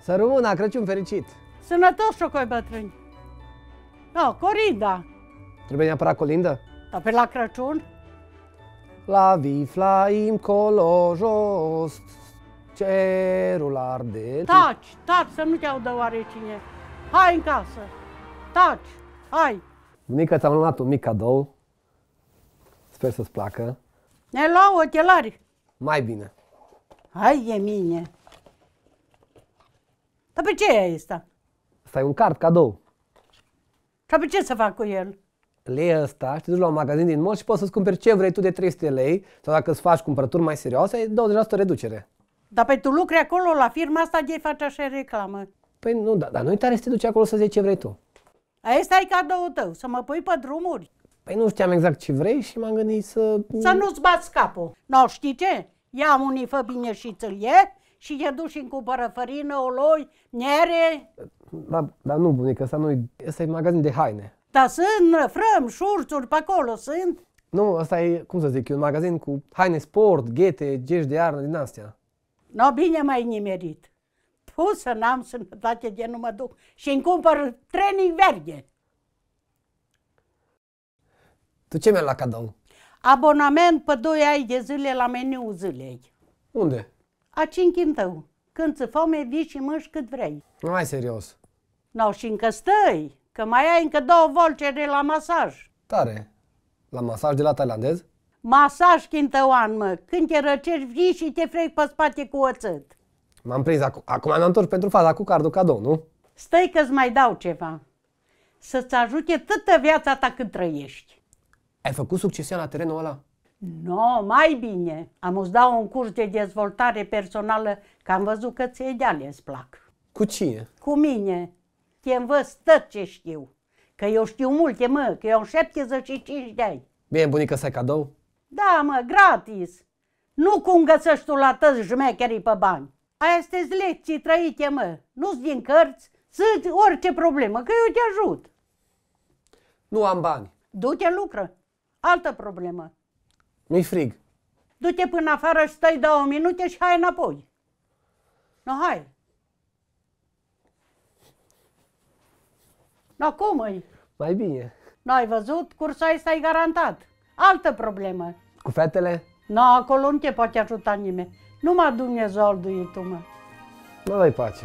Să rămână, Crăciun fericit! Sănătos șocoi bătrâni. No, Corinda. Trebuie neapărat colindă? Dar pe la Crăciun? La viflaim colo jos, cerul arde. Taci, taci, să nu te audă oarecine. Hai în casă. Taci, hai. Bunica, ți-am luat un mic cadou. Sper să-ți placă. Ne luau ochelari. Mai bine. Hai, e mine. Dar pe ce e asta? Asta e un card cadou. Și pe ce să fac cu el? Lei ăsta și te duci la un magazin din mall și poți să-ți cumperi ce vrei tu de 300 lei sau dacă îți faci cumpărături mai serioase, ai 20% reducere. Dar pe tu lucri acolo la firma asta de face așa reclamă. Păi nu, da, dar nu tare să te duci acolo să zici ce vrei tu. Asta e cadoul tău, să mă pui pe drumuri. Păi nu știam exact ce vrei și m-am gândit să... Să nu-ți bați capul. No, știi ce? Ia unii fă bine și ți-l ie și te duci și cumpără fărină, oloi, miere. Da, dar nu, bunică, asta nu Asta e magazin de haine. Dar sunt frăm, șurțuri pe acolo, sunt. Nu, asta e, cum să zic, e un magazin cu haine sport, ghete, gești de iarnă, din astea. No, bine mai nimerit. Tu să n-am sănătate de nu mă duc și îmi cumpăr training verde. Tu ce mi-ai la cadou? Abonament pe 2 ai de zile la meniu zilei. Unde? A cinchin tău. Când ți foame, vii și mânci cât vrei. Nu mai serios. No, și încă stai, că mai ai încă două volcere la masaj. Tare. La masaj de la tailandez? Masaj chintăoan, mă. Când te răcești, vii și te frec pe spate cu oțet. M-am prins acum. Acum am întors pentru faza cu cardul cadou, nu? Stai că-ți mai dau ceva. Să-ți ajute toată viața ta cât trăiești. Ai făcut succesiunea la terenul ăla? No, mai bine. Am îți dau un curs de dezvoltare personală, că am văzut că ți de îți plac. Cu cine? Cu mine. Te învăț tot ce știu. Că eu știu multe, mă, că eu am 75 de ani. Bine, bunică, să ai cadou? Da, mă, gratis. Nu cum găsești tu la tăți jmecherii pe bani. Aia sunt lecții trăite, mă. Nu-s din cărți, sunt orice problemă, că eu te ajut. Nu am bani. Du-te lucră. Altă problemă. Nu-i frig. Du-te până afară și stai două minute și hai înapoi. No, hai. No, cum îi? Mai bine. N-ai văzut? Cursa asta e garantat. Altă problemă. Cu fetele? No, acolo nu te poate ajuta nimeni. Numai Dumnezeu îl tu, mă. Mă dai pace.